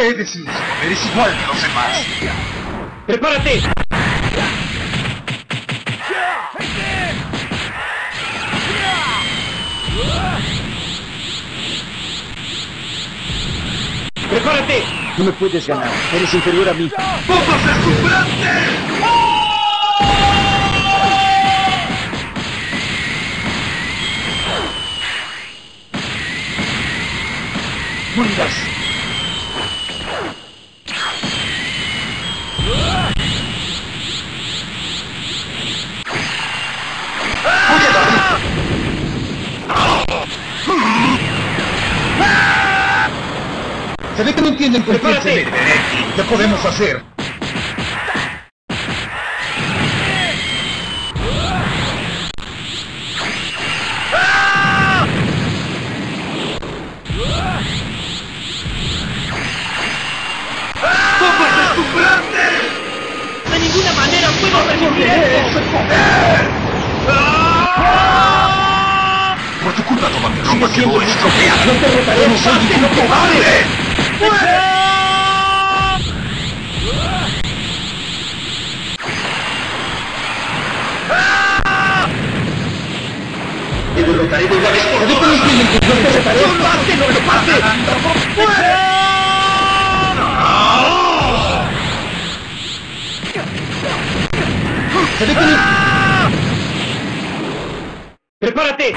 ¿Qué? Eres igual que los demás. ¡Prepárate! ¡Prepárate! No me puedes ganar. Eres inferior a mí. ¡Bombas deslumbrantes! ¡Morirás! Se ve que no entienden con quién se. ¿Qué podemos hacer? ¡De ninguna manera puedo resistir esto! Por tu culpa ropa siendo quedó estropeada. ¡No te ningún cobarde! ¡Prepárate!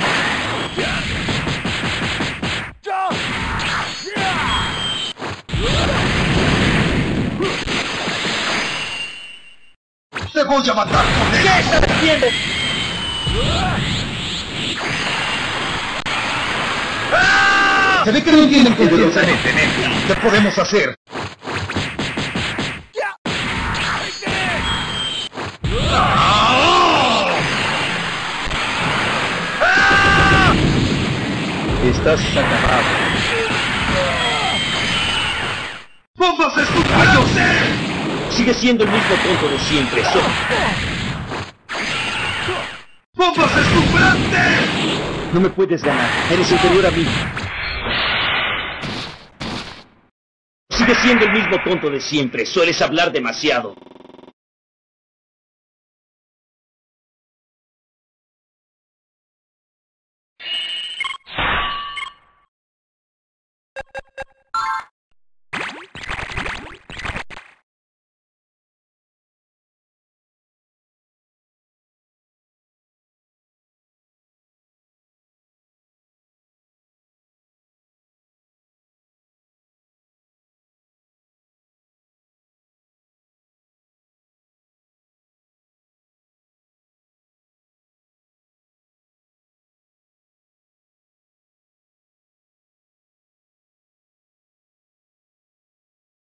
¡Te voy a matar con él! ¿Qué estás haciendo? Se ve que no entienden se meten. ¿Qué podemos hacer? Estás acabado. ¡Bombas deslumbrantes! Sigue siendo el mismo tonto de siempre. Solo. ¡Bombas deslumbrantes! No me puedes ganar. Eres inferior a mí. Sigue siendo el mismo tonto de siempre. Sueles hablar demasiado.